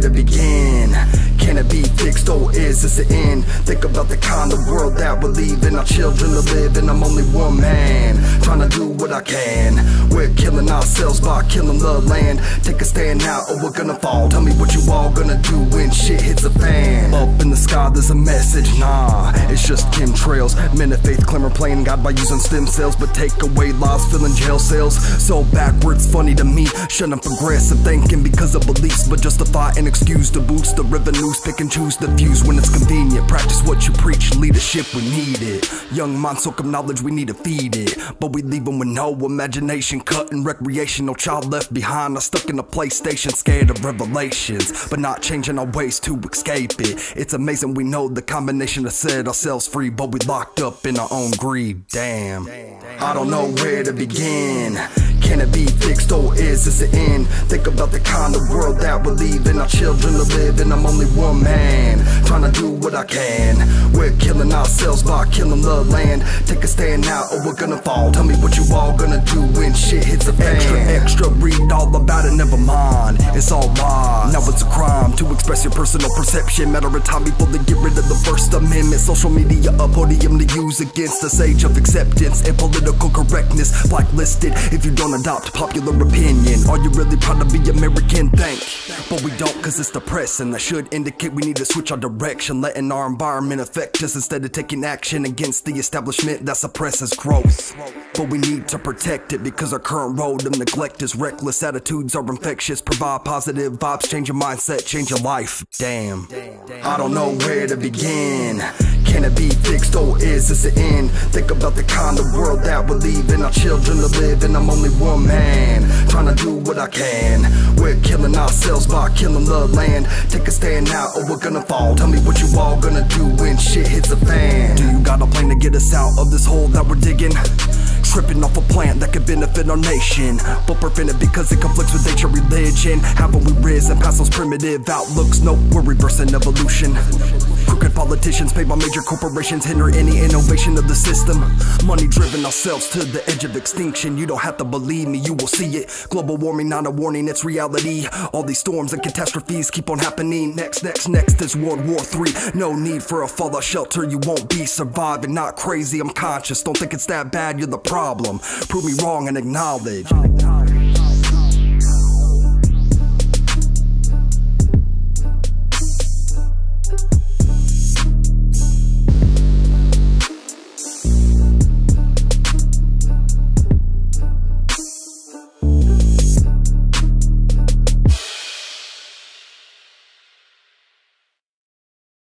to begin. Can it be fixed or is this the end? Think about the kind of world that we're leaving our children to live in. I'm only one man, trying to do what I can. We're killing ourselves by killing the land. Take a stand now or we're gonna fall. Tell me what you all gonna do when shit hits the fan. Up in the sky, there's a message. Nah, it's just chemtrails. Men of faith claim we're playing God by using stem cells, but take away laws, filling jail cells. So backwards, funny to me. Shouldn't progressive thinking because of beliefs, but justify and excuse to boost the Pick and choose the views when it's convenient. Practice what you preach. Leadership, we need it. Young minds soak up knowledge, we need to feed it. But we leave them with no imagination. Cutting recreation, no child left behind. Are stuck in a PlayStation, scared of revelations, but not changing our ways to escape it. It's amazing we know the combination to set ourselves free, but we locked up in our own greed. Damn. I don't know where to begin. Can it be fixed or is this the end? Think about the kind of world that we're leaving our children to live in. I'm only one man, trying to do what I can. We're killing ourselves by killing the land. Take a stand now or we're gonna fall. Tell me what you all gonna do when shit hits the fan. Extra, extra, read all about it, never mind. It's all lies. Now it's a crime to express your personal perception. Matter of time before they get rid of the First Amendment. Social media, a podium to use against the age of acceptance and political correctness. Blacklisted if you don't adopt popular opinion. Are you really proud to be American? Think. But we don't cause it's depressing. That should indicate we need to switch our direction. Letting our environment affect us instead of taking action against the establishment that suppresses growth. But we need to protect it because our current road of neglect is reckless. Attitudes are infectious. Provide positive vibes, change your mindset, change your life. Damn. I don't know where to begin. Can it be fixed or is this the end? Think about the kind of world that we're leaving our children to live in. I'm only one man, trying to do what I can. We're killing ourselves by killing the land. Take a stand now or we're gonna fall. Tell me what you all gonna do when shit hits the fan. Do you got a plan to get us out of this hole that we're digging? Tripping off a plant that could benefit our nation, but prevent it because it conflicts with ancient religion. Haven't we risen past those primitive outlooks? No, we're reversing evolution. Crooked politicians paid by major corporations hinder any innovation of the system. Money driven ourselves to the edge of extinction. You don't have to believe me, you will see it. Global warming, not a warning, it's reality. All these storms and catastrophes keep on happening. Next, next, next is World War III. No need for a fallout shelter, you won't be surviving. Not crazy, I'm conscious. Don't think it's that bad, you're the problem. Prove me wrong and acknowledge.